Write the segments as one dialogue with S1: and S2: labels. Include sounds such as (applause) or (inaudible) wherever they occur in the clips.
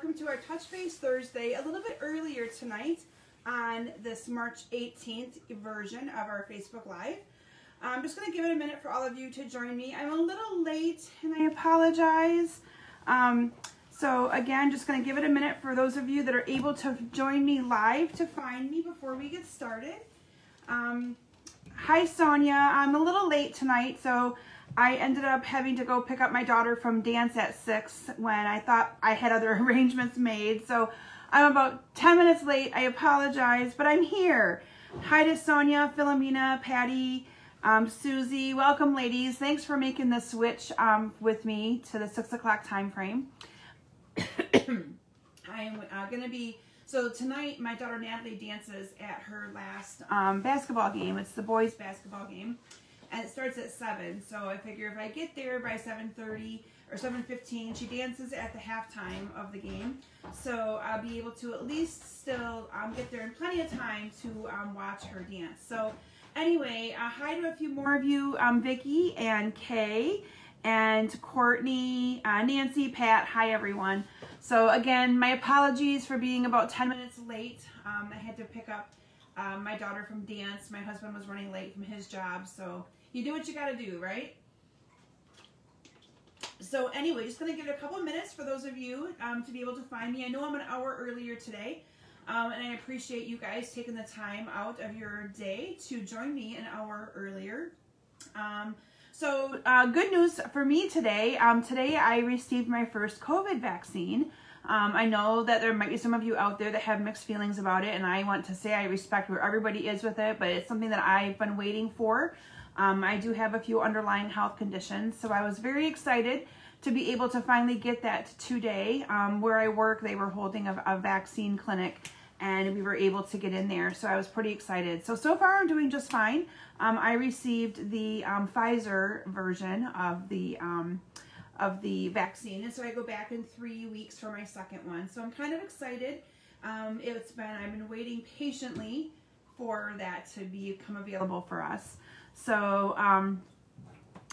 S1: welcome to our Touch Base Thursday, a little bit earlier tonight on this March 18th version of our Facebook Live. I'm just going to give it a minute for all of you to join me. I'm a little late and I apologize. Um, so again, just going to give it a minute for those of you that are able to join me live to find me before we get started. Um, hi Sonia, I'm a little late tonight, so I ended up having to go pick up my daughter from dance at 6 when I thought I had other (laughs) arrangements made. So I'm about 10 minutes late. I apologize, but I'm here. Hi to Sonia, Philomena, Patty, um, Susie. Welcome, ladies. Thanks for making the switch um, with me to the 6 o'clock time frame. (coughs) I'm uh, going to be... So tonight, my daughter Natalie dances at her last um, basketball game. It's the boys' basketball game and it starts at 7. So I figure if I get there by 7.30 or 7.15, she dances at the halftime of the game. So I'll be able to at least still um, get there in plenty of time to um, watch her dance. So anyway, uh, hi to a few more of you, um, Vicki and Kay and Courtney, uh, Nancy, Pat, hi everyone. So again, my apologies for being about 10 minutes late. Um, I had to pick up um, my daughter from dance. My husband was running late from his job, so you do what you got to do, right? So anyway, just going to give it a couple minutes for those of you um, to be able to find me. I know I'm an hour earlier today, um, and I appreciate you guys taking the time out of your day to join me an hour earlier. Um, so uh, good news for me today. Um, today I received my first COVID vaccine. Um, I know that there might be some of you out there that have mixed feelings about it, and I want to say I respect where everybody is with it, but it's something that I've been waiting for. Um, I do have a few underlying health conditions, so I was very excited to be able to finally get that today. Um, where I work, they were holding a, a, vaccine clinic and we were able to get in there, so I was pretty excited. So, so far I'm doing just fine. Um, I received the um, Pfizer version of the um, of the vaccine, and so I go back in three weeks for my second one. So I'm kind of excited. Um, it's been, I've been waiting patiently for that to become available for us. So um,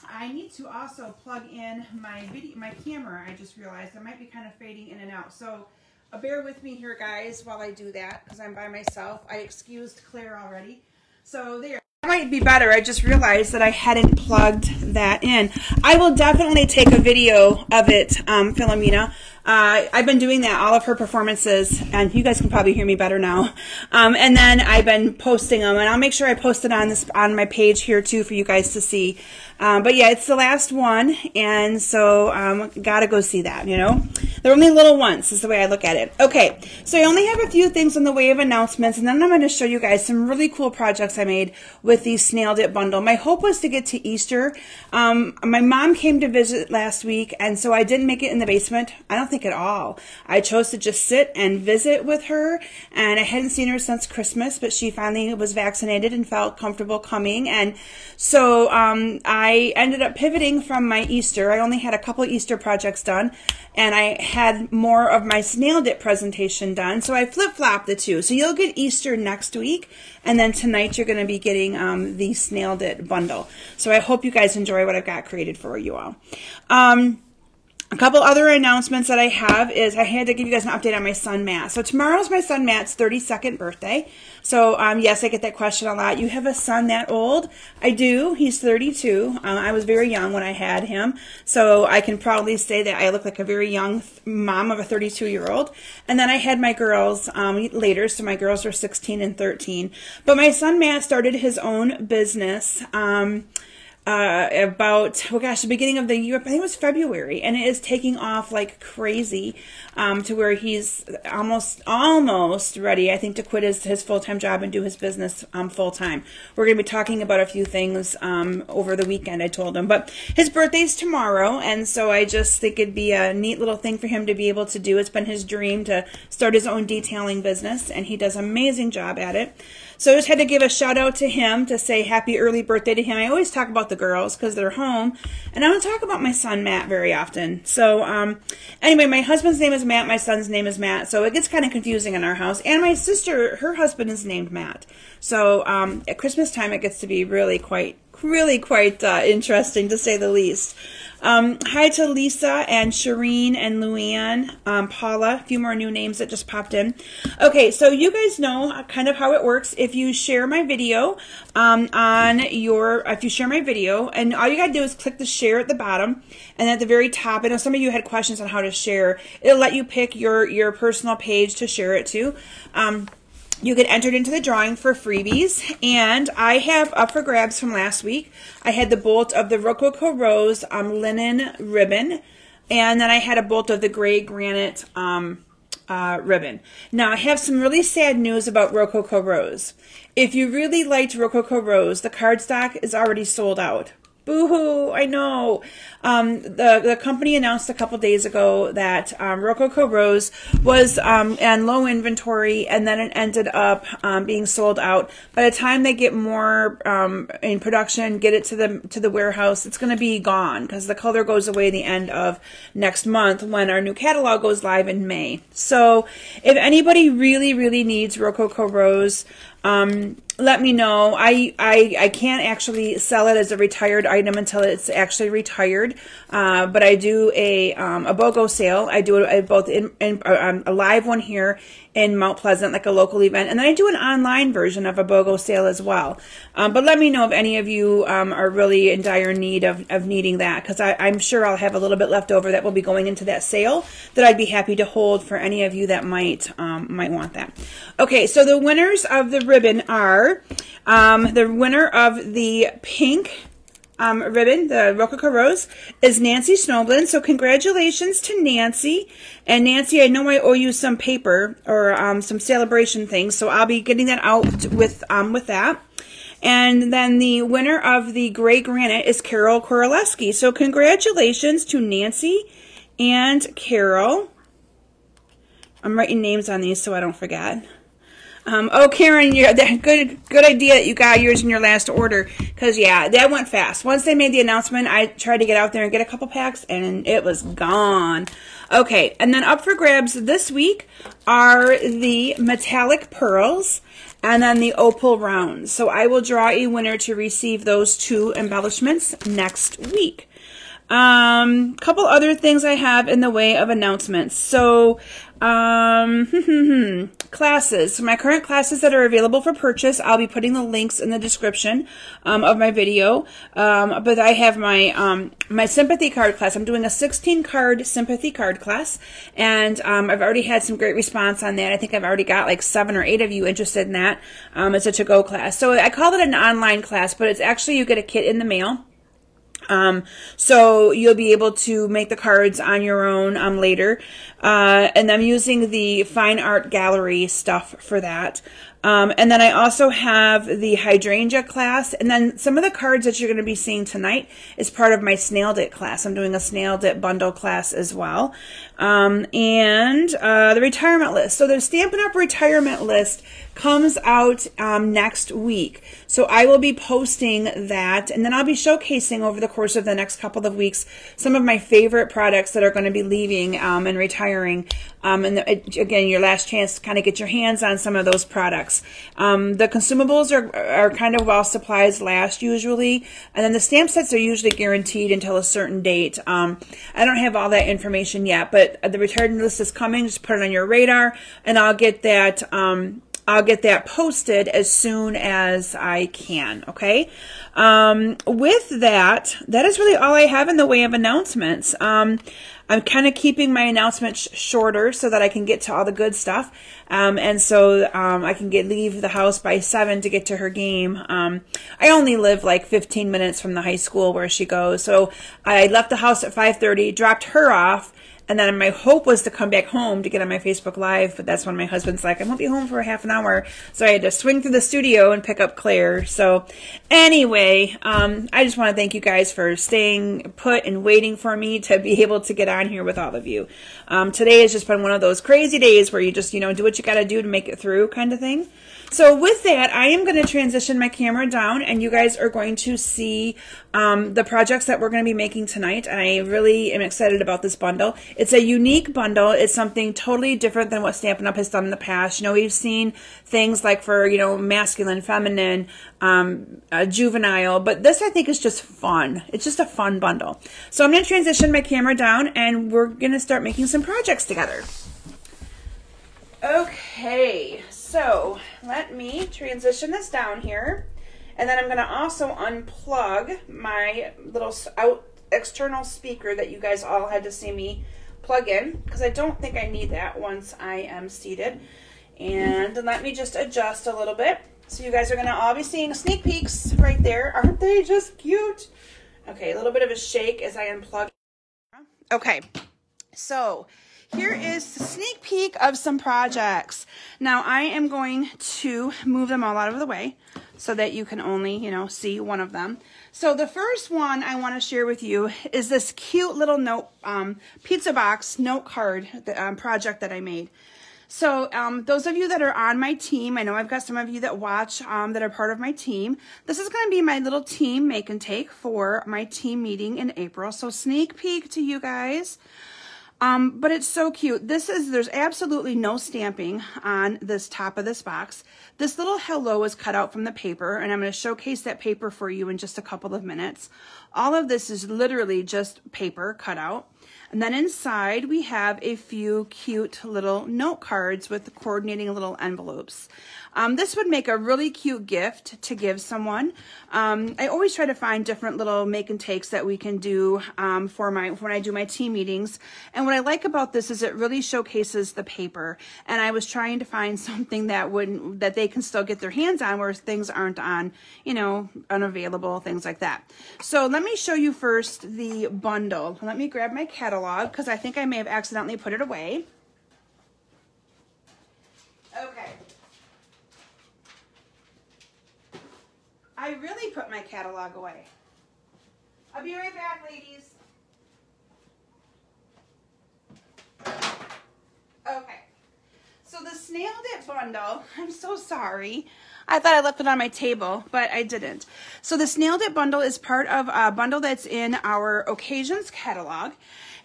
S1: I need to also plug in my video, my camera. I just realized I might be kind of fading in and out. So uh, bear with me here, guys, while I do that because I'm by myself. I excused Claire already. So there. Might be better. I just realized that I hadn't plugged that in. I will definitely take a video of it, um, Philomena. Uh, I've been doing that, all of her performances, and you guys can probably hear me better now. Um, and then I've been posting them, and I'll make sure I post it on this on my page here too for you guys to see. Um, but yeah, it's the last one, and so um, gotta go see that. You know, they're only little ones, is the way I look at it. Okay, so I only have a few things in the way of announcements, and then I'm going to show you guys some really cool projects I made with the Snailed It bundle. My hope was to get to Easter. Um, my mom came to visit last week, and so I didn't make it in the basement. I don't think at all. I chose to just sit and visit with her, and I hadn't seen her since Christmas, but she finally was vaccinated and felt comfortable coming. And so um, I ended up pivoting from my Easter. I only had a couple Easter projects done, and I had more of my Snailed It presentation done. So I flip flopped the two. So you'll get Easter next week, and then tonight you're going to be getting um, the Snailed It bundle. So I hope you guys enjoy what I've got created for you all. Um, a couple other announcements that I have is I had to give you guys an update on my son Matt. So tomorrow's my son Matt's 32nd birthday. So um, yes, I get that question a lot. You have a son that old? I do. He's 32. Uh, I was very young when I had him. So I can proudly say that I look like a very young mom of a 32 year old. And then I had my girls um, later. So my girls are 16 and 13. But my son Matt started his own business. Um, uh, about oh gosh the beginning of the year i think it was february and it is taking off like crazy um, to where he's almost almost ready i think to quit his, his full-time job and do his business um, full-time. We're going to be talking about a few things um, over the weekend i told him but his birthday's tomorrow and so i just think it'd be a neat little thing for him to be able to do. It's been his dream to start his own detailing business and he does an amazing job at it so I just had to give a shout out to him to say happy early birthday to him. I always talk about the girls because they're home, and I don't talk about my son Matt very often. So um, anyway, my husband's name is Matt, my son's name is Matt, so it gets kind of confusing in our house. And my sister, her husband is named Matt. So um, at Christmas time, it gets to be really quite really quite uh, interesting to say the least. Um, hi to Lisa and Shireen and Luann, um, Paula, a few more new names that just popped in. Okay, so you guys know kind of how it works. If you share my video um, on your, if you share my video, and all you gotta do is click the share at the bottom, and at the very top, I know some of you had questions on how to share. It'll let you pick your your personal page to share it to. Um, you get entered into the drawing for freebies and I have up for grabs from last week. I had the bolt of the Rococo Rose um, linen ribbon and then I had a bolt of the gray granite um, uh, ribbon. Now I have some really sad news about Rococo Rose. If you really liked Rococo Rose, the cardstock is already sold out. Boo-hoo, I know. Um, the, the company announced a couple days ago that um, Rococo Rose was um, low inventory and then it ended up um, being sold out. By the time they get more um, in production, get it to the, to the warehouse, it's going to be gone because the color goes away the end of next month when our new catalog goes live in May. So if anybody really, really needs Rococo Rose, um, let me know. I, I I can't actually sell it as a retired item until it's actually retired. Uh, but I do a um, a BOGO sale. I do it both in, in um, a live one here in Mount Pleasant, like a local event, and then I do an online version of a BOGO sale as well. Um, but let me know if any of you um, are really in dire need of, of needing that, because I'm sure I'll have a little bit left over that will be going into that sale that I'd be happy to hold for any of you that might um, might want that. Okay, so the winners of the ribbon are um, the winner of the pink um, ribbon, the Rococo Rose, is Nancy Snoblin. So congratulations to Nancy. And Nancy, I know I owe you some paper or um, some celebration things, so I'll be getting that out with um, with that. And then the winner of the Gray Granite is Carol Koroleski. So congratulations to Nancy and Carol. I'm writing names on these so I don't forget. Um, oh, Karen, you're, good good idea that you got yours in your last order. Because, yeah, that went fast. Once they made the announcement, I tried to get out there and get a couple packs, and it was gone. Okay, and then up for grabs this week are the metallic pearls and then the opal rounds. So I will draw a winner to receive those two embellishments next week. Um, couple other things I have in the way of announcements. So, um, (laughs) classes. So my current classes that are available for purchase, I'll be putting the links in the description um, of my video. Um, but I have my um, my sympathy card class. I'm doing a 16 card sympathy card class, and um, I've already had some great response on that. I think I've already got like seven or eight of you interested in that. Um, it's a to-go class. So I call it an online class, but it's actually you get a kit in the mail. Um, so you'll be able to make the cards on your own um, later. Uh, and I'm using the Fine Art Gallery stuff for that. Um, and then I also have the hydrangea class. And then some of the cards that you're going to be seeing tonight is part of my Snailed It class. I'm doing a Snailed It bundle class as well. Um, and uh, the retirement list. So the Stampin' Up! retirement list comes out um, next week. So I will be posting that and then I'll be showcasing over the course of the next couple of weeks some of my favorite products that are going to be leaving um, and retiring. Um, and the, again, your last chance to kind of get your hands on some of those products. Um, the consumables are, are kind of while supplies last usually. And then the stamp sets are usually guaranteed until a certain date. Um, I don't have all that information yet, but the return list is coming. Just put it on your radar and I'll get that um, I'll get that posted as soon as I can, okay? Um, with that, that is really all I have in the way of announcements. Um, I'm kind of keeping my announcements shorter so that I can get to all the good stuff. Um, and so um, I can get leave the house by 7 to get to her game. Um, I only live like 15 minutes from the high school where she goes. So I left the house at 5.30, dropped her off, and then my hope was to come back home to get on my Facebook Live, but that's when my husband's like, I won't be home for a half an hour. So I had to swing through the studio and pick up Claire. So anyway, um, I just want to thank you guys for staying put and waiting for me to be (laughs) able to get on here with all of you. Um, today has just been one of those crazy days where you just, you know, do what you got to do to make it through kind of thing. So with that, I am going to transition my camera down and you guys are going to see um, the projects that we're going to be making tonight. And I really am excited about this bundle. It's a unique bundle. It's something totally different than what Stampin' Up! has done in the past. You know, we've seen things like for, you know, masculine, feminine, um, uh, juvenile, but this I think is just fun. It's just a fun bundle. So I'm going to transition my camera down and we're going to start making some projects together. Okay, so let me transition this down here. And then I'm going to also unplug my little out external speaker that you guys all had to see me plug in because I don't think I need that once I am seated. And let me just adjust a little bit. So you guys are going to all be seeing sneak peeks right there. Aren't they just cute? Okay, a little bit of a shake as I unplug. Okay, so here is the sneak peek of some projects. Now I am going to move them all out of the way so that you can only, you know, see one of them. So the first one I want to share with you is this cute little note, um, pizza box note card um, project that I made. So um, those of you that are on my team, I know I've got some of you that watch um, that are part of my team. This is going to be my little team make and take for my team meeting in April. So sneak peek to you guys. Um, but it's so cute. This is, there's absolutely no stamping on this top of this box. This little hello is cut out from the paper, and I'm going to showcase that paper for you in just a couple of minutes. All of this is literally just paper cut out. And then inside we have a few cute little note cards with coordinating little envelopes. Um, this would make a really cute gift to give someone. Um, I always try to find different little make and takes that we can do um, for my when I do my team meetings. And what I like about this is it really showcases the paper. And I was trying to find (laughs) something that wouldn't that they can still get their hands on where things aren't on, you know, unavailable, things like that. So let me show you first the bundle. Let me grab my catalog because I think I may have accidentally put it away. Okay. I really put my catalog away. I'll be right back, ladies. Okay. So the Snailed It bundle, (laughs) I'm so sorry. I thought I left it on my table, but I didn't. So the Snailed It bundle is part of a bundle that's in our Occasions catalog.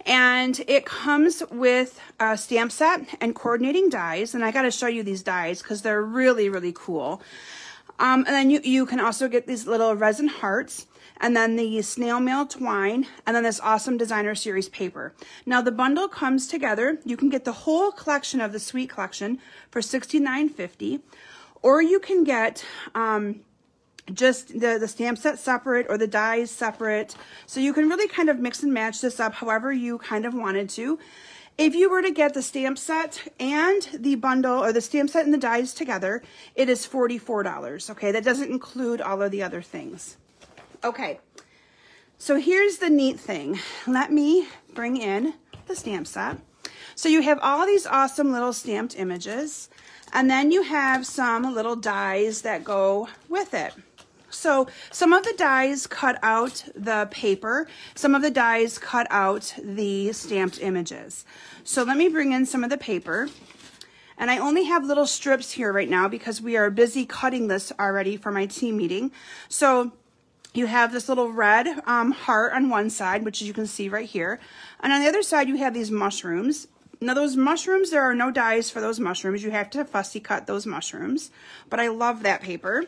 S1: And it comes with a stamp set and coordinating dies. And I got to show you these dies because they're really, really cool. Um, and then you, you can also get these little resin hearts and then the snail mail twine, and then this awesome designer series paper. Now the bundle comes together. You can get the whole collection of the Suite Collection for $69.50, or you can get um, just the, the stamp set separate or the dies separate. So you can really kind of mix and match this up however you kind of wanted to. If you were to get the stamp set and the bundle or the stamp set and the dies together, it is $44, okay? That doesn't include all of the other things. Okay, so here's the neat thing. Let me bring in the stamp set. So you have all these awesome little stamped images, and then you have some little dies that go with it. So some of the dies cut out the paper, some of the dies cut out the stamped images. So let me bring in some of the paper. And I only have little strips here right now because we are busy cutting this already for my team meeting. So you have this little red um, heart on one side, which you can see right here. And on the other side, you have these mushrooms. Now those mushrooms, there are no dies for those mushrooms. You have to fussy cut those mushrooms. But I love that paper.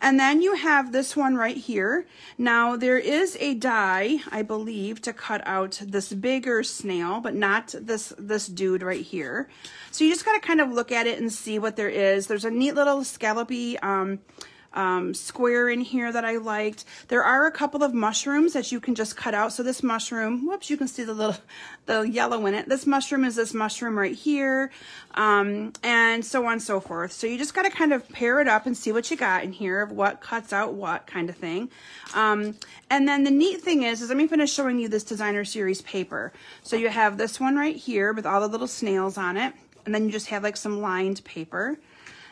S1: And then you have this one right here. Now there is a die, I believe, to cut out this bigger snail, but not this, this dude right here. So you just got to kind of look at it and see what there is. There's a neat little scallopy um, um, square in here that I liked. There are a couple of mushrooms that you can just cut out. So this mushroom, whoops, you can see the little, (laughs) the yellow in it. This mushroom is this mushroom right here, um, and so on and so forth. So you just got to kind of pair it up and see what you got in here of what cuts out what kind of thing. Um, and then the neat thing is, is let me finish showing you this designer series paper. So you have this one right here with all the little snails on it. And then you just have like some lined paper.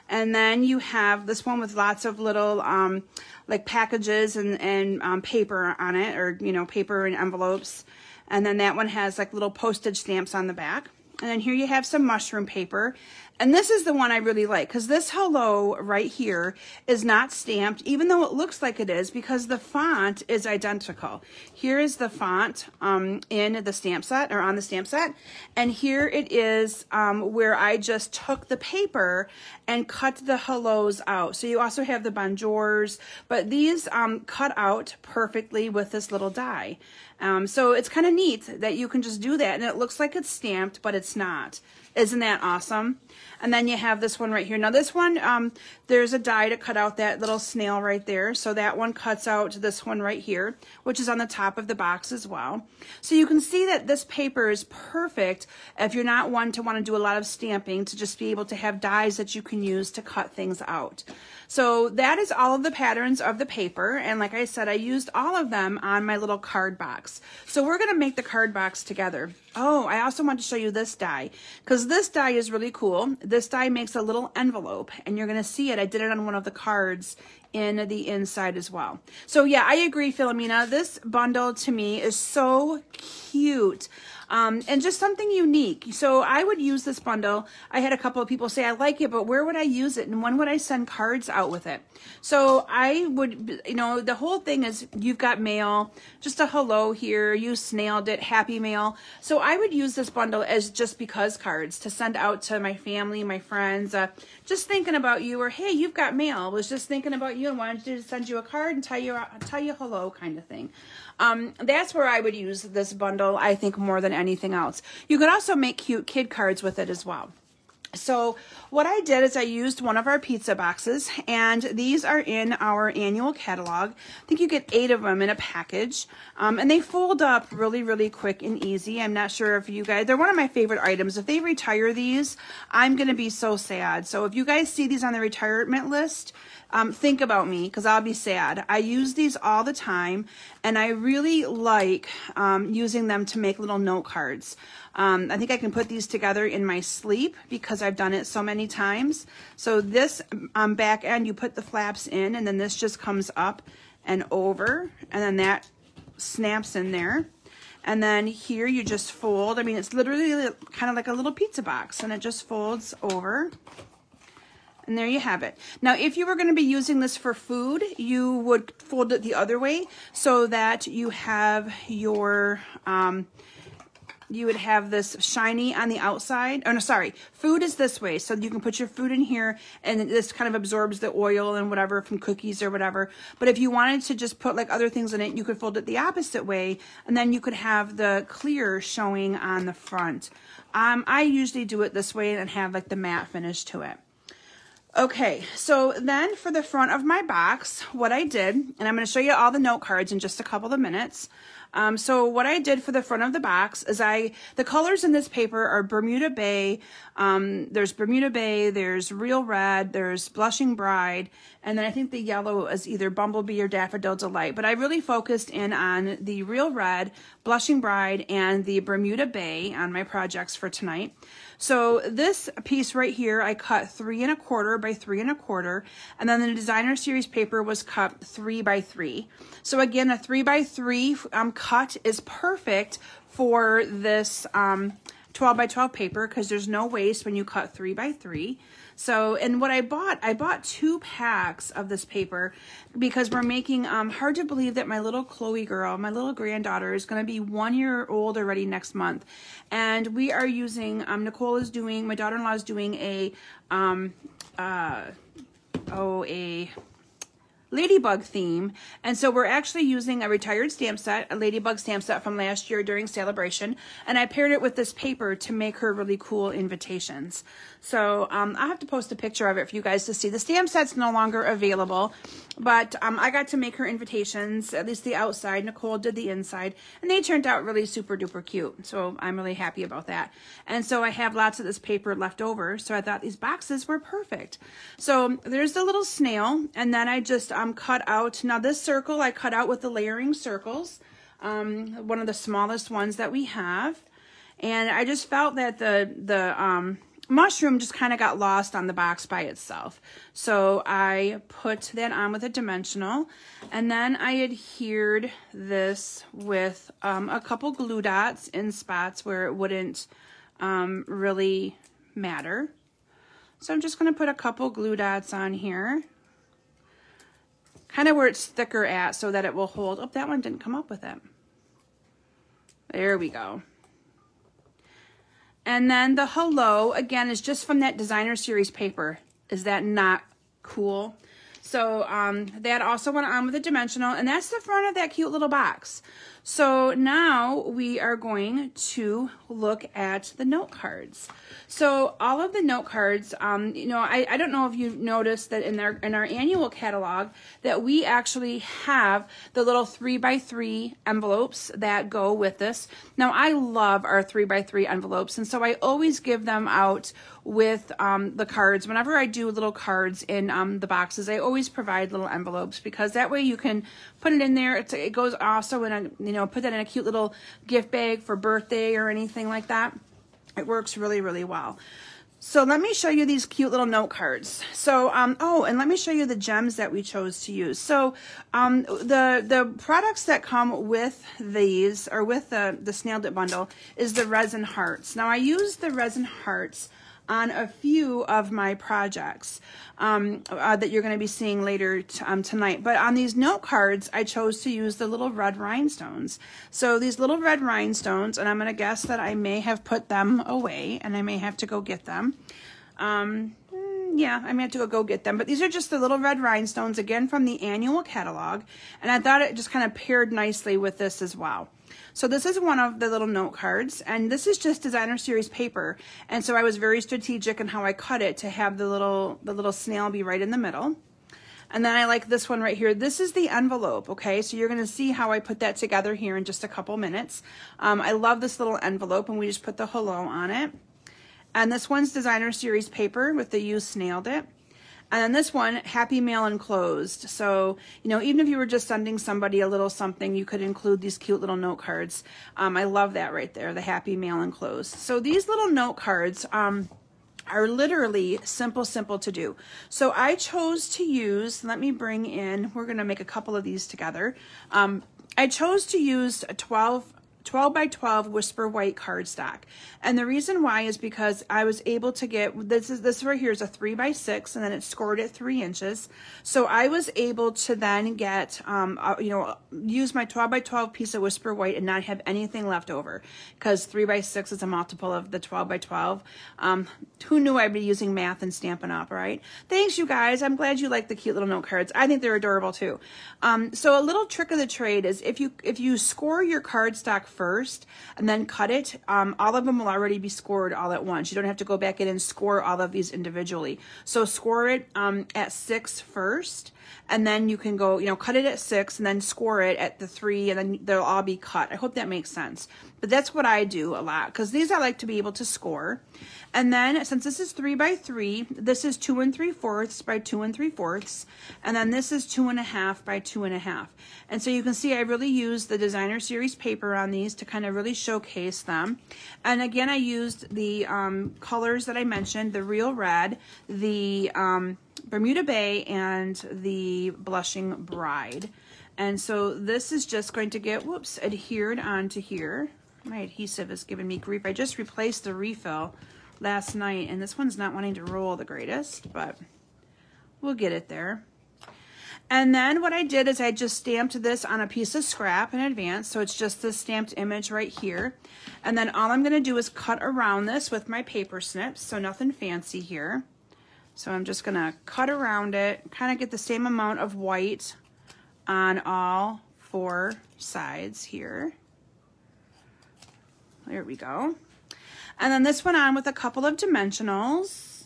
S1: And then you have this one with lots of little um, like packages and, and um, paper on it or, you know, paper and envelopes. And then that one has like little postage stamps on the back. And then here you have some mushroom paper. And this is the one I really like because this hello right here is not stamped, even though it looks like it is because the font is identical. Here is the font um, in the stamp set or on the stamp set. And here it is um, where I just took the paper and cut the hellos out. So you also have the bonjours, but these um, cut out perfectly with this little die. Um, so it's kind of neat that you can just do that and it looks like it's stamped, but it's not. Isn't that awesome? And then you have this one right here. Now this one, um, there's a die to cut out that little snail right there. So that one cuts out this one right here, which is on the top of the box as well. So you can see that this paper is perfect if you're not one to want to do a lot of stamping, to just be able to have dies that you can use to cut things out. So that is all of the patterns of the paper. And like I said, I used all of them on my little card box. So we're going to make the card box together. Oh, I also want to show you this die because this die is really cool. This die makes a little envelope and you're going to see it. I did it on one of the cards in the inside as well. So yeah, I agree, Philomena. This bundle to me is so cute um, and just something unique. So I would use this bundle. I had a couple of people say, I like it, but where would I use it? And when would I send cards out with it? So I would, you know, the whole thing is you've got mail, just a hello here, you snailed it, happy mail. So I would use this bundle as just because cards to send out to my family, my friends, uh, just thinking about you or, hey, you've got mail. Was just thinking about you and wanted to send you a card and tell you, tell you hello kind of thing. Um, that's where I would use this bundle, I think, more than anything else. You could also make cute kid cards with it as well. So what I did is I used one of our pizza boxes and these are in our annual catalog. I think you get eight of them in a package um, and they fold up really, really quick and easy. I'm not sure if you guys, they're one of my favorite items. If they retire these, I'm going to be so sad. So if you guys see these on the retirement list, um, think about me because I'll be sad. I use these all the time and I really like um, using them to make little note cards. Um, I think I can put these together in my sleep because I've done it so many times. So this um, back end, you put the flaps in and then this just comes up and over and then that snaps in there. And then here you just fold. I mean, it's literally kind of like a little pizza box and it just folds over and there you have it. Now, if you were going to be using this for food, you would fold it the other way so that you have your, um, you would have this shiny on the outside. Oh, no, sorry. Food is this way. So you can put your food in here and this kind of absorbs the oil and whatever from cookies or whatever. But if you wanted to just put like other things in it, you could fold it the opposite way. And then you could have the clear showing on the front. Um, I usually do it this way and have like the matte finish to it. Okay, so then for the front of my box, what I did, and I'm going to show you all the note cards in just a couple of minutes. Um, so what I did for the front of the box is I, the colors in this paper are Bermuda Bay, um, there's Bermuda Bay, there's Real Red, there's Blushing Bride, and then I think the yellow is either Bumblebee or Daffodil Delight. But I really focused in on the Real Red, Blushing Bride, and the Bermuda Bay on my projects for tonight. So this piece right here, I cut three and a quarter by three and a quarter, and then the designer series paper was cut three by three. So again, a three by three um, cut is perfect for this um, 12 by 12 paper because there's no waste when you cut three by three. So, and what I bought, I bought two packs of this paper because we're making, um, hard to believe that my little Chloe girl, my little granddaughter is going to be one year old already next month. And we are using, um, Nicole is doing, my daughter-in-law is doing a, um, uh, oh, a, ladybug theme. And so we're actually using a retired stamp set, a ladybug stamp set from last year during celebration. And I paired it with this paper to make her really cool invitations. So um, I'll have to post a picture of it for you guys to see. The stamp set's no longer available, but um, I got to make her invitations, at least the outside. Nicole did the inside, and they turned out really super duper cute. So I'm really happy about that. And so I have lots of this paper left over, so I thought these boxes were perfect. So there's the little snail, and then I just um, cut out, now this circle I cut out with the layering circles, um, one of the smallest ones that we have. And I just felt that the, the, um, mushroom just kind of got lost on the box by itself. So I put that on with a dimensional and then I adhered this with um, a couple glue dots in spots where it wouldn't um, really matter. So I'm just going to put a couple glue dots on here. Kind of where it's thicker at so that it will hold. Oh, that one didn't come up with it. There we go. And then the hello, again, is just from that designer series paper. Is that not cool? So um, that also went on with the dimensional, and that's the front of that cute little box. So now we are going to look at the note cards. So all of the note cards, um, you know, I, I don't know if you've noticed that in our in our annual catalog that we actually have the little three by three envelopes that go with this. Now I love our three by three envelopes, and so I always give them out with um, the cards. Whenever I do little cards in um, the boxes, I always provide little envelopes because that way you can put it in there. It's, it goes also in a, you know, put that in a cute little gift bag for birthday or anything like that. It works really, really well. So let me show you these cute little note cards. So, um, oh, and let me show you the gems that we chose to use. So, um, the the products that come with these, or with the, the Snailed It bundle, is the resin hearts. Now, I use the resin hearts on a few of my projects um, uh, that you're going to be seeing later um, tonight. But on these note cards, I chose to use the little red rhinestones. So these little red rhinestones, and I'm going to guess that I may have put them away and I may have to go get them. Um, mm, yeah, I may have to go, go get them. But these are just the little red rhinestones, again, from the annual catalog. And I thought it just kind of paired nicely with this as well. So this is one of the little note cards, and this is just designer series paper. And so I was very strategic in how I cut it to have the little, the little snail be right in the middle. And then I like this one right here. This is the envelope, okay? So you're gonna see how I put that together here in just a couple minutes. Um, I love this little envelope, and we just put the hello on it. And this one's designer series paper with the you snailed it. And then this one, happy mail enclosed. So, you know, even if you were just sending somebody a little something, you could include these cute little note cards. Um, I love that right there, the happy mail enclosed. So these little note cards, um, are literally simple, simple to do. So I chose to use, let me bring in, we're to make a couple of these together. Um, I chose to use a 12 12 by 12 whisper white cardstock and the reason why is because I was able to get this is this right here is a three by six and then it's scored at three inches. So I was able to then get um, uh, you know use my 12 by 12 piece of whisper white and not have anything left over. Because three by six is a multiple of the 12 by 12 um, who knew I'd be using math and Stampin' Up right? Thanks you guys. I'm glad you like the cute little note cards. I think they're adorable too. Um, so a little trick of the trade is if you if you score your cardstock first and then cut it, um, all of them will already be scored all at once. You don't have to go back in and score all of these individually. So score it um, at six first and then you can go, you know, cut it at six and then score it at the three and then they'll all be cut. I hope that makes sense. But that's what I do a lot because these I like to be able to score. And then since this is three by three, this is two and three fourths by two and three fourths. And then this is two and a half by two and a half. And so you can see I really use the designer series paper on these to kind of really showcase them. And again, I used the um, colors that I mentioned, the real red, the um, Bermuda Bay, and the Blushing Bride. And so this is just going to get, whoops, adhered onto here. My adhesive is giving me grief. I just replaced the refill last night, and this one's not wanting to roll the greatest, but we'll get it there. And then what I did is I just stamped this on a piece of scrap in advance. So it's just this stamped image right here. And then all I'm going to do is cut around this with my paper snips. So nothing fancy here. So I'm just to cut around it, kind of get the same amount of white on all four sides here. There we go. And then this went on with a couple of dimensionals.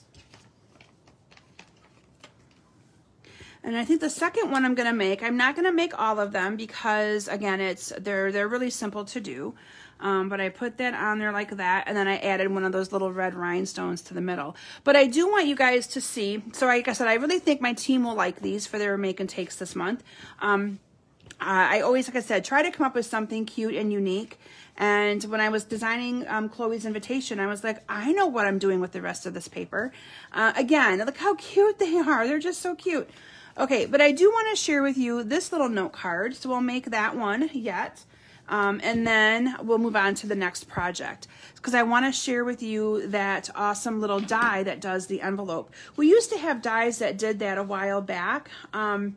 S1: And I think the second one I'm to make, I'm not to make all of them because again, it's they're they're really simple to do. Um, but I put that on there like that, and then I added one of those little red rhinestones to the middle. But I do want you guys to see, so like I said, I really think my team will like these for their make and takes this month. Um, I always, like I said, try to come up with something cute and unique. And when I was designing um, Chloe's invitation, I was like, I know what I'm doing with the rest of this paper. Uh, again, look how cute they (laughs) are. They're just so cute. Okay, but I do want to share with you this little note card. So we'll make that one yet. Um, and then we'll move on to the next project because I want to share with you that awesome little die that does the envelope. We used to have dies that did that a while back. Um,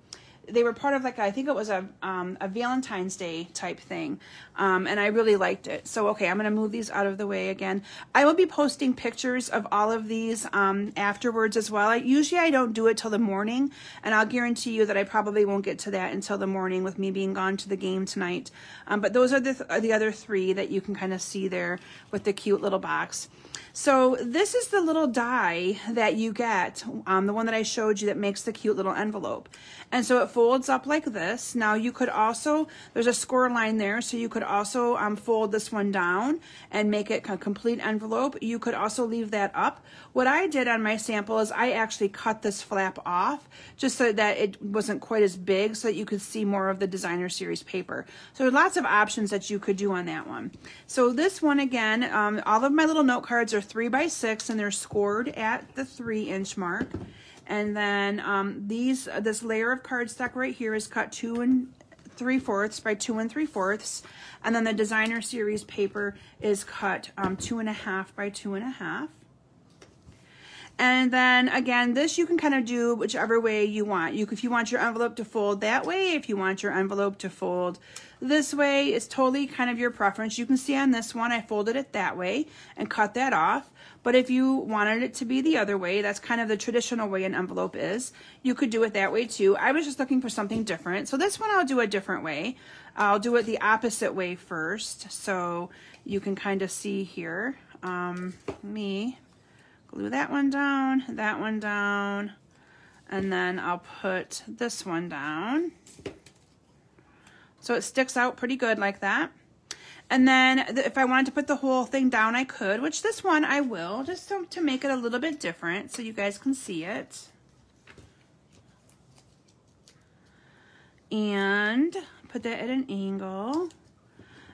S1: they were part of like I think it was a um, a Valentine's Day type thing, um, and I really liked it. So okay, I'm gonna move these out of the way again. I will be posting pictures of all of these um, afterwards as well. I, usually I don't do it till the morning, and I'll guarantee you that I probably won't get to that until the morning with me being gone to the game tonight. Um, but those are the th are the other three that you can kind of see there with the cute little box. So this is the little die that you get, um, the one that I showed you that makes the cute little envelope. And so it folds up like this. Now you could also, there's a score line there, so you could also um, fold this one down and make it a complete envelope. You could also leave that up. What I did on my sample is I actually cut this flap off just so that it wasn't quite as big so that you could see more of the designer series paper. So there's lots of options that you could do on that one. So this one again, um, all of my little note cards are three by six and they're scored at the three inch mark. And then um, these, this layer of cardstock right here is cut two and three fourths by two and three fourths. And then the designer series paper is cut um, two and a half by two and a half. And then again, this you can kind of do whichever way you want. You, if you want your envelope to fold that way, if you want your envelope to fold this way, it's totally kind of your preference. You can see on this one, I folded it that way and cut that off. But if you wanted it to be the other way, that's kind of the traditional way an envelope is, you could do it that way too. I was just looking for something different. So this one I'll do a different way. I'll do it the opposite way first. So you can kind of see here, um, me glue that one down, that one down, and then I'll put this one down. So it sticks out pretty good like that. And then if I wanted to put the whole thing down, I could, which this one I will, just to, to make it a little bit different so you guys can see it. And put that at an angle.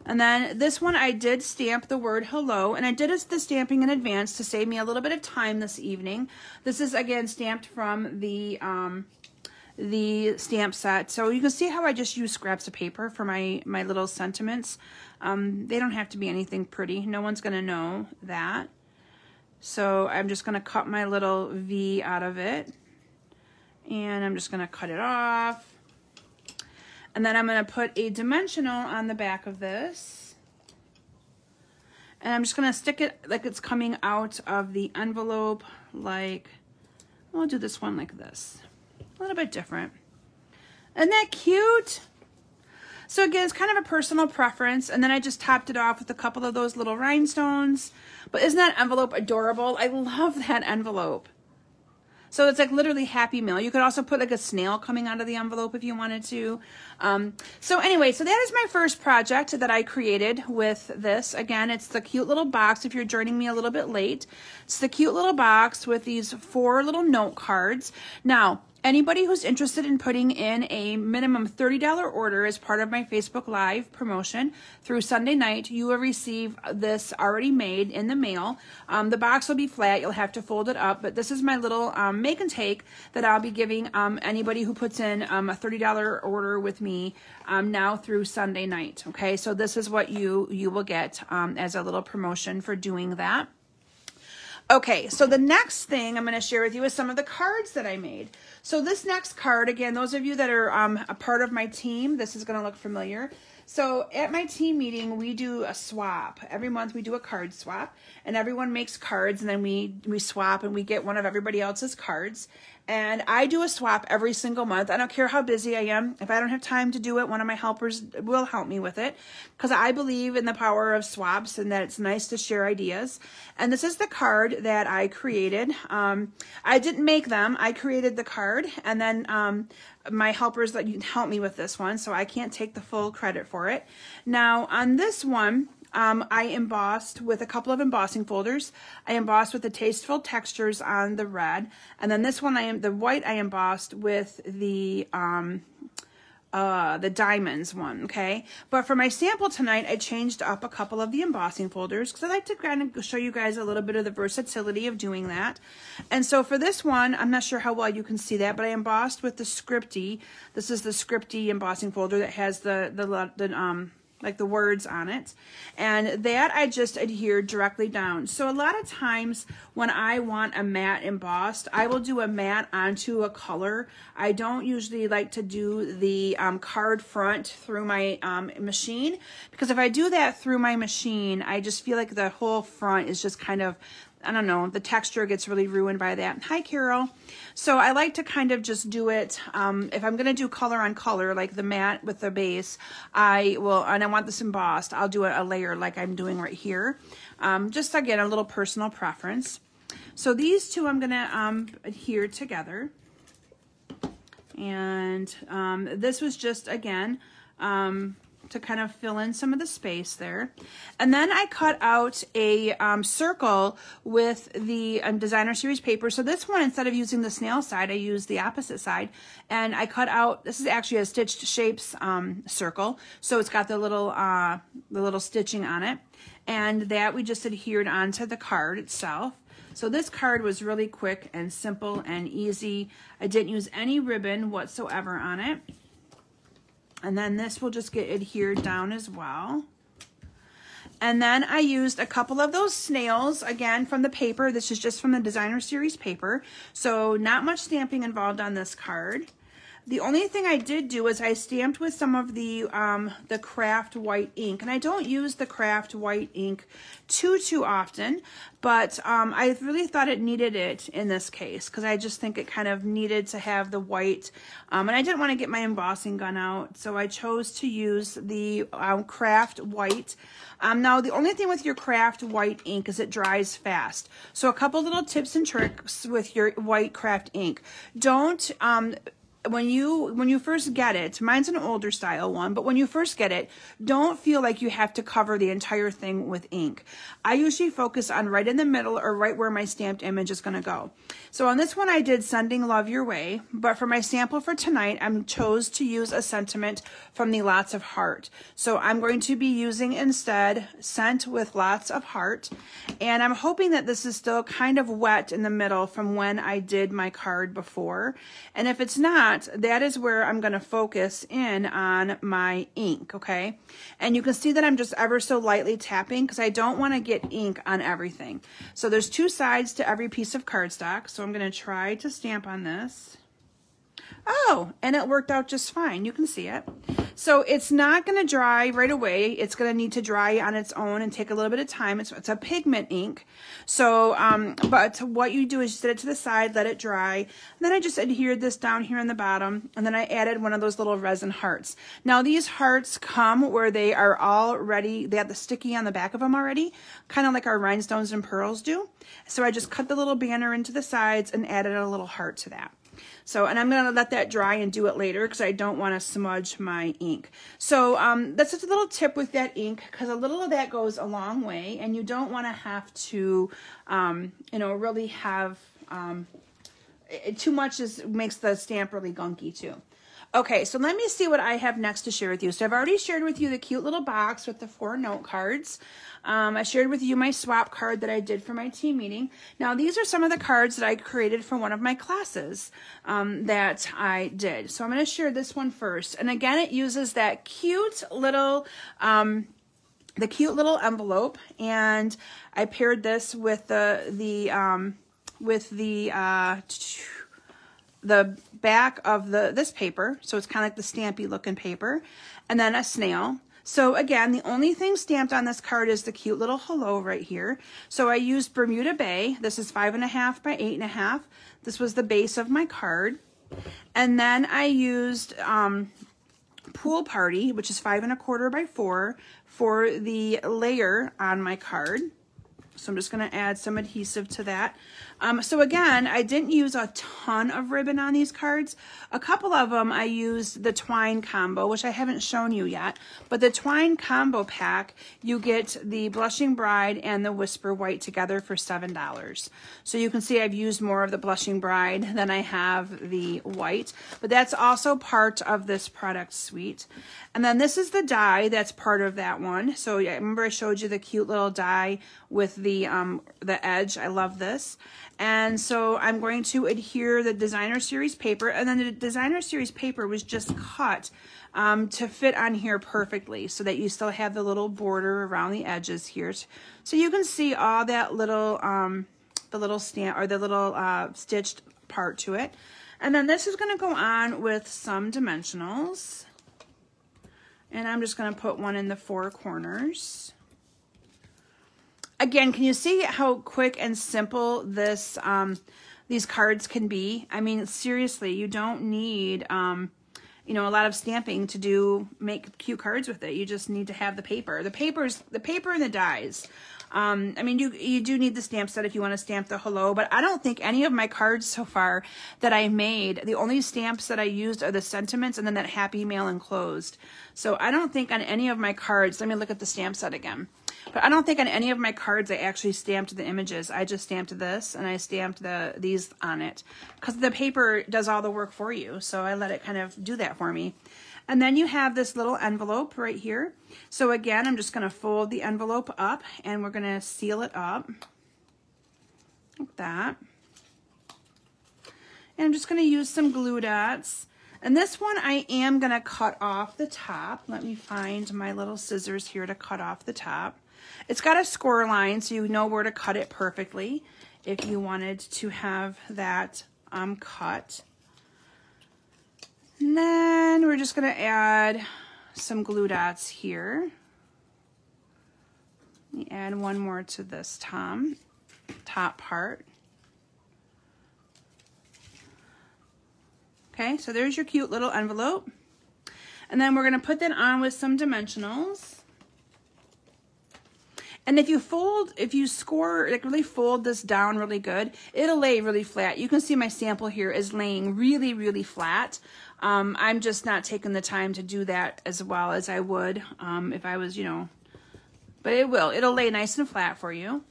S1: And then this one I did stamp the word hello and I did the stamping in advance to save me a little bit of time this evening. This is again stamped from the um, the stamp set. So you can see how I just use scraps of paper for my, my little sentiments. Um, they don't have to be anything pretty. No one's going to know that. So I'm just going to cut my little V out of it. And I'm just going to cut it off. And then I'm going to put a dimensional on the back of this. And I'm just going to stick it like it's coming out of the envelope like, we'll do this one like this. A little bit different. Isn't that cute? So again, it's kind of a personal preference. And then I just topped it off with a couple of those little rhinestones. But isn't that envelope adorable? I love that envelope. So it's like literally Happy Meal. You could also put like a snail coming out of the envelope if you wanted to. Um, so anyway, so that is my first project that I created with this. Again, it's the cute little box if you're joining me a little bit late. It's the cute little box with these four little note cards. Now, Anybody who's interested in putting in a minimum $30 order as part of my Facebook Live promotion through Sunday night, you will receive this already made in the mail. Um, the box will be flat. You'll have to fold it up, but this is my little um, make and take that I'll be giving um, anybody who puts in um, a $30 order with me um, now through Sunday night. Okay, so this is what you, you will get um, as a little promotion for doing that. Okay, so the next thing I'm going to share with you is some of the cards that I made. So this next card, again, those of you that are um, a part of my team, this is going to look familiar. So at my team meeting, we do a swap. Every month we do a card swap and everyone makes cards and then we, we swap and we get one of everybody else's cards. And I do a swap every single month. I don't care how busy I am. If I don't have time to do it, one of my helpers will help me with it because I believe in the power of swaps and that it's nice to share ideas. And this is the card that I created. Um, I didn't make them. I created the card and then um, my helpers that help me with this one, so I can't take the full credit for it. Now on this one, um, I embossed with a couple of embossing folders. I embossed with the Tasteful Textures on the red. And then this one, I am the white I embossed with the um, uh, the diamonds one, okay? But for my sample tonight, I changed up a couple of the embossing folders because I like to kind of show you guys a little bit of the versatility of doing that. And so for this one, I'm not sure how well you can see that, but I embossed with the Scripty. This is the Scripty embossing folder that has the, the, the um, like the words on it. And that I just adhere directly down. So a lot of times when I want a matte embossed, I will do a matte onto a color. I don't usually like to do the um, card front through my um, machine because if I do that through my machine, I just feel like the whole front is just kind of I don't know, the texture gets really ruined by that. Hi, Carol. So I like to kind of just do it, um, if I'm going to do color on color, like the matte with the base, I will, and I want this embossed, I'll do a, layer like I'm doing right here. Um, just again, a little personal preference. So these two I'm going to um, adhere together. And um, this was just, again, um, to kind of fill in some of the space there. And then I cut out a um, circle with the um, designer series paper. So this one, instead of using the snail side, I used the opposite side. And I cut out, this is actually a stitched shapes um, circle. So it's got the little, uh, the little stitching on it. And that we just adhered onto the card itself. So this card was really quick and simple and easy. I didn't use any ribbon whatsoever on it. And then this will just get adhered down as well. And then I used a couple of those snails, again, from the paper. This is just from the designer series paper. So not much stamping involved on this card. The only thing I did do is I stamped with some of the um, the craft white ink. And I don't use the craft white ink too, too often. But um, I really thought it needed it in this case because I just think it kind of needed to have the white. Um, and I didn't want to get my embossing gun out. So I chose to use the um, craft white. Um, now, the only thing with your craft white ink is it dries fast. So a couple little tips and tricks with your white craft ink. Don't um, when you when you first get it mine's an older style one but when you first get it don't feel like you have to cover the entire thing with ink. I usually focus on right in the middle or right where my stamped image is going to go. So on this one i did sending love your way but for my sample for tonight i chose to use a sentiment from the lots of heart. So i'm going to be using instead sent with lots of heart and i'm hoping that this is still kind of wet in the middle from when i did my card before. And if it's not that, that is where I'm going to focus in on my ink, okay? And you can see that I'm just ever so lightly tapping because I don't want to get ink on everything. So there's two sides to every piece of cardstock. So I'm going to try to stamp on this. Oh, and it worked out just fine. You can see it. So it's not going to dry right away. It's going to need to dry on its own and take a little bit of time. It's, it's a pigment ink. So, um, but what you do is you set it to the side, let it dry. And then I just adhered this down here on the bottom. And then I added one of those little resin hearts. Now these hearts come where they are all ready. They have the sticky on the back of them already, kind of like our rhinestones and pearls do. So I just cut the little banner into the sides and added a little heart to that. So, and I'm going to let that dry and do it later because I don't want to smudge my ink. So um, that's just a little tip with that ink because a little of that goes a long way and you don't want to have to, um, you know, really have um, too much is makes the stamp really gunky too. Okay, so let me see what I have next to share with you. So I've already shared with you the cute little box with the four note cards. Um, I shared with you my swap card that I did for my team meeting. Now, these are some of the cards that I created for one of my classes um, that I did. So I'm going to share this one first. And again, it uses that cute little... Um, the cute little envelope and I paired this with the the um with the uh the back of the this paper so it's kind of like the stampy looking paper and then a snail so again, the only thing stamped on this card is the cute little hello right here. So I used Bermuda Bay. This is five and a half by eight and a half. This was the base of my card. And then I used um, Pool Party, which is five and a quarter by four, for the layer on my card. So I'm just going to add some adhesive to that. Um, so again, I didn't use a ton of ribbon on these cards. A couple of them I used the twine combo, which I haven't shown you yet. But the twine combo pack, you get the Blushing Bride and the Whisper White together for $7. So you can see I've used more of the Blushing Bride than I have the white. But that's also part of this product suite. And then this is the die that's part of that one. So I remember I showed you the cute little die with the, um, the edge. I love this. And so I'm going to adhere the designer series paper and then the designer series paper was just cut um, to fit on here perfectly so that you still have the little border around the edges here. So you can see all that little, um, the little stamp or the little uh, stitched part to it. And then this is going to go on with some dimensionals. And I'm just going to put one in the four corners. Again, can you see how quick and simple this um, these cards can be? I mean, seriously, you don't need um, you know, a lot of stamping to do, make cute cards with it. You just need to have the paper. The papers, the paper and the dies. Um, I mean, you, you do need the stamp set if you want to stamp the hello, but I don't think any of my cards so far that I made, the only stamps that I used are the sentiments and then that happy mail enclosed. So I don't think on any of my cards, let me look at the stamp set again. But I don't think on any of my cards I actually stamped the images. I just stamped this and I stamped the these on it because the paper does all the work for you. So I let it kind of do that for me. And then you have this little envelope right here. So again, I'm just going to fold the envelope up and we're going to seal it up like that. And I'm just going to use some glue dots. And this one I am going to cut off the top. Let me find my little scissors here to cut off the top. It's got a score line, so you know where to cut it perfectly if you wanted to have that um, cut. And then we're just going to add some glue dots here. Let me add one more to this tom, top part. Okay, so there's your cute little envelope. And then we're going to put that on with some dimensionals. And if you fold, if you score, like really fold this down really good, it'll lay really flat. You can see my sample here is laying really, really flat. Um, I'm just not taking the time to do that as well as I would um, if I was, you know, but it will. It'll lay nice and flat for you.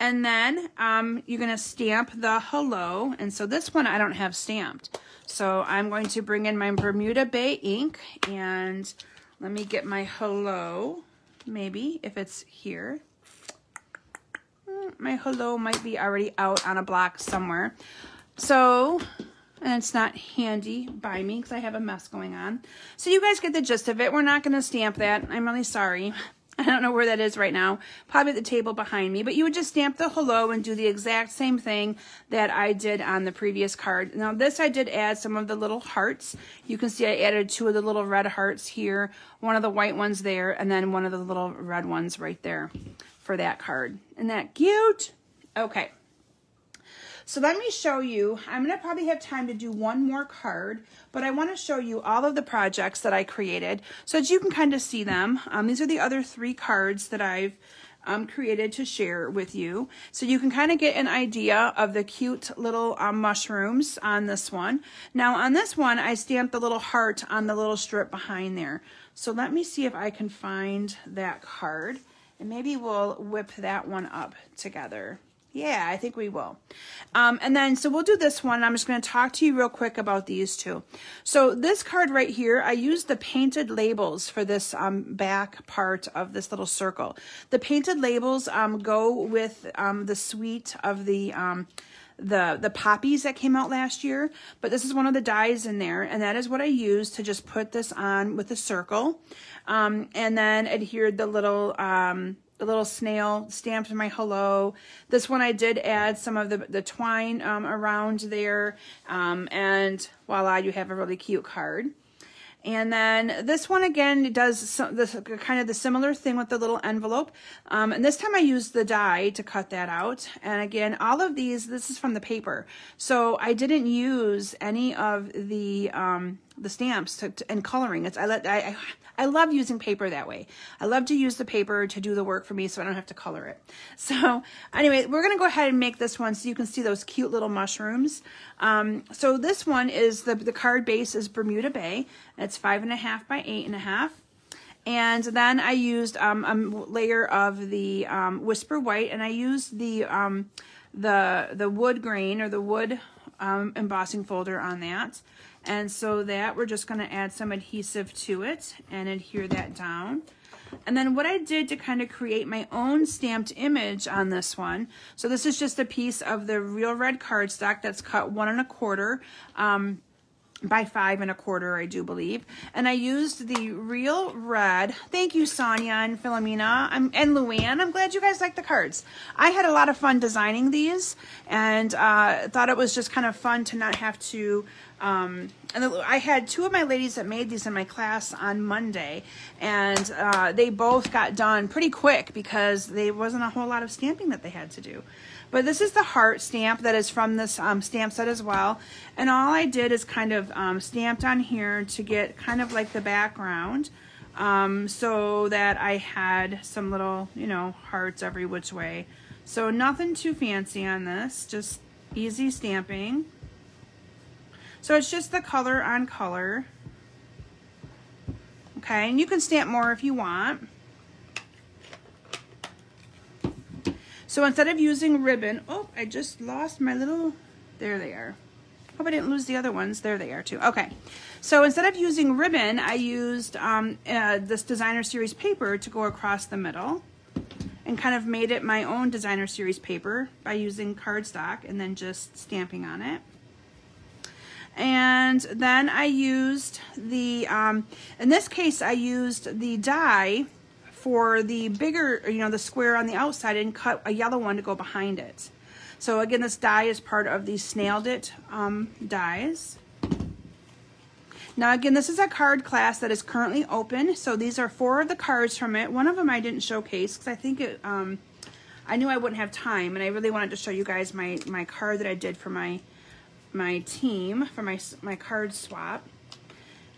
S1: And then um, you're going to stamp the hello. And so this one I don't have stamped. So I'm going to bring in my Bermuda Bay ink and let me get my hello maybe, if it's here. Mm, my hello might be already out on a block somewhere. So, and it's not handy by me because I have a mess going on. So you guys get the gist of it. We're not going to stamp that. I'm really sorry. (laughs) I don't know where that is right now. Probably at the table behind me. But you would just stamp the hello and do the exact same thing that I did on the previous card. Now this I did add some of the little hearts. You can see I added two of the little red hearts here, one of the white ones there, and then one of the little red ones right there for that card. Isn't that cute? Okay. So let me show you, I'm going to probably have time to do one more card, but I want to show you all of the projects that I created so that you can kind of see them. Um, these are the other three cards that I've um, created to share with you. So you can kind of get an idea of the cute little um, mushrooms on this one. Now on this one, I stamped the little heart on the little strip behind there. So let me see if I can find that card and maybe we'll whip that one up together. Yeah, I think we will. Um, and then, so we'll do this one. I'm just going to talk to you real quick about these two. So this card right here, I used the painted labels for this um, back part of this little circle. The painted labels um, go with um, the suite of the um, the the poppies that came out last year but this is one of the dies in there and that is what I used to just put this on with a circle um, and then adhered the little um, the little snail stamped my hello. This one I did add some of the, the twine um, around there. Um, and voila, you have a really cute card. And then this one again does some, this kind of the similar thing with the little envelope. Um, and this time I used the die to cut that out. And again, all of these, this is from the paper. So I didn't use any of the um, the stamps to, to, and coloring. It's I let I, I love using paper that way. I love to use the paper to do the work for me so I don't have to color it. (laughs) So anyway, we're to go ahead and make this one so you can see those cute little mushrooms. Um, so this one is, the, the card base is Bermuda Bay. It's five and a half by eight and a half. And then I used um, a layer of the um, Whisper White and I used the, um, the, the wood grain or the wood um, embossing folder on that. And so that we're just going to add some adhesive to it and adhere that down. And then what I did to kind of create my own stamped image on this one. So this is just a piece of the real red cardstock that's cut one and a quarter. Um, by five and a quarter, I do believe. And I used the Real Red. Thank you, Sonia and Philomena I'm, and Luann. I'm glad you guys like the cards. I had a lot of fun designing these and uh, thought it was just kind of fun to not have to um, and I had two of my ladies that made these in my class on Monday, and uh, they both got done pretty quick because there wasn't a whole lot of stamping that they had to do. But this is the heart stamp that is from this um, stamp set as well. And all I did is kind of um, stamped on here to get kind of like the background um, so that I had some little, you know, hearts every which way. So nothing too fancy on this, just easy stamping. So it's just the color on color. Okay, and you can stamp more if you want. So instead of using ribbon, oh, I just lost my little, there they are. Hope I didn't lose the other ones. There they are too. Okay, so instead of using ribbon, I used um, uh, this designer series paper to go across the middle and kind of made it my own designer series paper by using cardstock and then just stamping on it. And then I used the, um, in this case, I used the die for the bigger, you know, the square on the outside and cut a yellow one to go behind it. So again, this die is part of the Snailed It um, dies. Now again, this is a card class that is currently open. So these are four of the cards from it. One of them I didn't showcase because I think it, um, I knew I wouldn't have time and I really wanted to show you guys my, my card that I did for my my team for my, my card swap.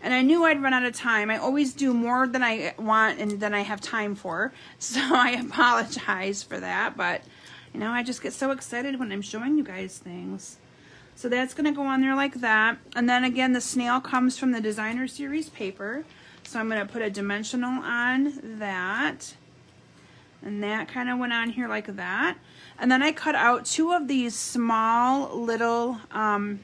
S1: And I knew I'd run out of time. I always do more than I want and than I have time for. (laughs) So I apologize for that. But, you know, I just get so excited when I'm showing you guys things. So that's going to go on there like that. And then again, the snail comes from the designer series paper. So I'm going to put a dimensional on that. And that kind of went on here like that. And then I cut out two of these small little um,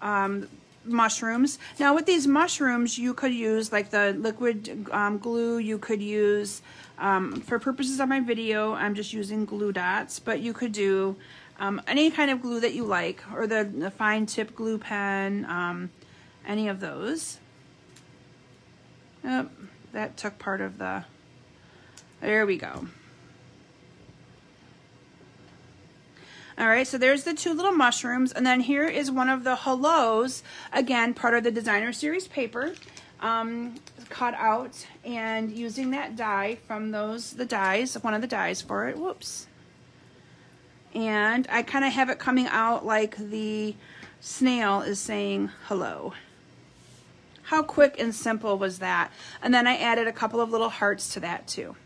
S1: um, mushrooms. Now with these mushrooms, you could use like the liquid um, glue. You could use, um, for purposes of my video, I'm just using glue dots, but you could do um, any kind of glue that you like, or the, the fine tip glue pen, um, any of those. Yep, that took part of the, there we go. All right, so there's the two little mushrooms. And then here is one of the hellos, again, part of the designer series paper, um, cut out and using that die from those, the dies, one of the dies for it. Whoops. And I kind of have it coming out like the snail is saying hello. How quick and simple was that? And then I added a couple of little hearts to that too.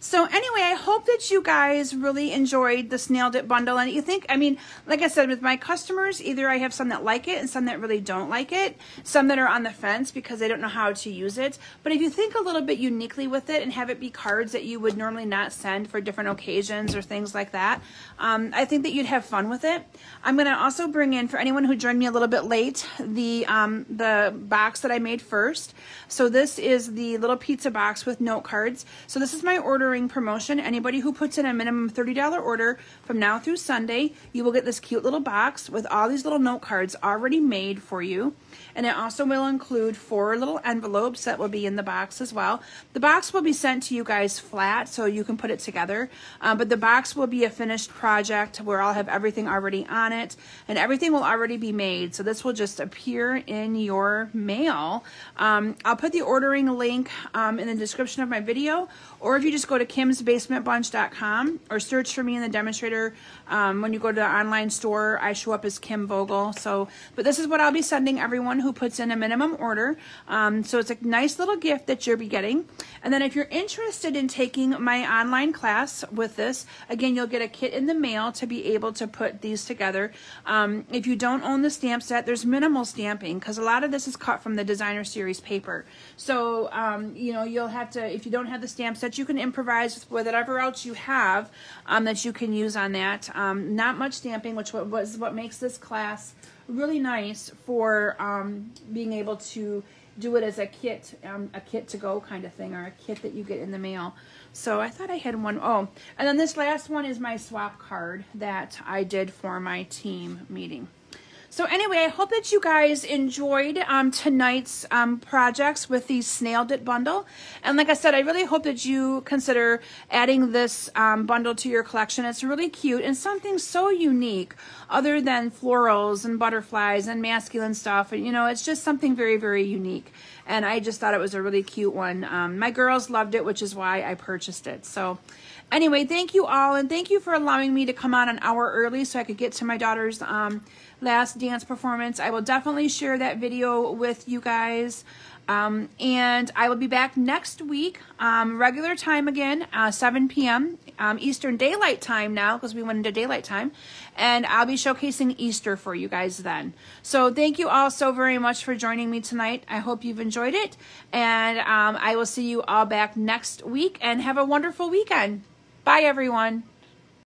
S1: So anyway, I hope that you guys really enjoyed the Snailed It bundle. And you think, I mean, like I said, with my customers, either I have some that like it and some that really don't like it. Some that are on the fence because they don't know how to use it. But if you think a little bit uniquely with it and have it be cards that you would normally not send for different occasions or things like that, um, I think that you'd have fun with it. I'm going to also bring in, for anyone who joined me a little bit late, the, um, the box that I made first. So this is the little pizza box with note cards. So this is my order ordering promotion. Anybody who puts in a minimum $30 order from now through Sunday, you will get this cute little box with all these little note cards already made for you. And it also will include four little envelopes that will be in the box as well. The box will be sent to you guys flat so you can put it together. Um, but the box will be a finished project where I'll have everything already on it and everything will already be made. So this will just appear in your mail. Um, I'll put the ordering link um, in the description of my video or if you just go to kimsbasementbunch.com or search for me in the demonstrator um, when you go to the online store, I show up as Kim Vogel. So, but this is what I'll be sending everyone who puts in a minimum order. Um, so it's a nice little gift that you'll be getting. And then if you're interested in taking my online class with this, again, you'll get a kit in the mail to be able to put these together. Um, if you don't own the stamp set, there's minimal stamping because a lot of this is cut from the designer series paper. So, um, you know, you'll have to, if you don't have the stamp set, you can improvise with whatever else you have um, that you can use on that. Um, not much stamping, which was what makes this class really nice for um, being able to do it as a kit, um, a kit to go kind of thing, or a kit that you get in the mail. So I thought I had one. Oh, and then this last one is my swap card that I did for my team meeting. So anyway, I hope that you guys enjoyed um, tonight's um, projects with the Snailed It bundle. And like I said, I really hope that you consider adding this um, bundle to your collection. It's really cute and something so unique other than florals and butterflies and masculine stuff. And, you know, it's just something very, very unique. And I just thought it was a really cute one. Um, my girls loved it, which is why I purchased it. So anyway, thank you all. And thank you for allowing me to come on an hour early so I could get to my daughter's um, last dance performance. I will definitely share that video with you guys. Um, and I will be back next week, um, regular time again, uh, 7 p.m. Um, Eastern Daylight Time now because we went into daylight time. And I'll be showcasing Easter for you guys then. So thank you all so very much for joining me tonight. I hope you've enjoyed it. And um, I will see you all back next week and have a wonderful weekend. Bye, everyone.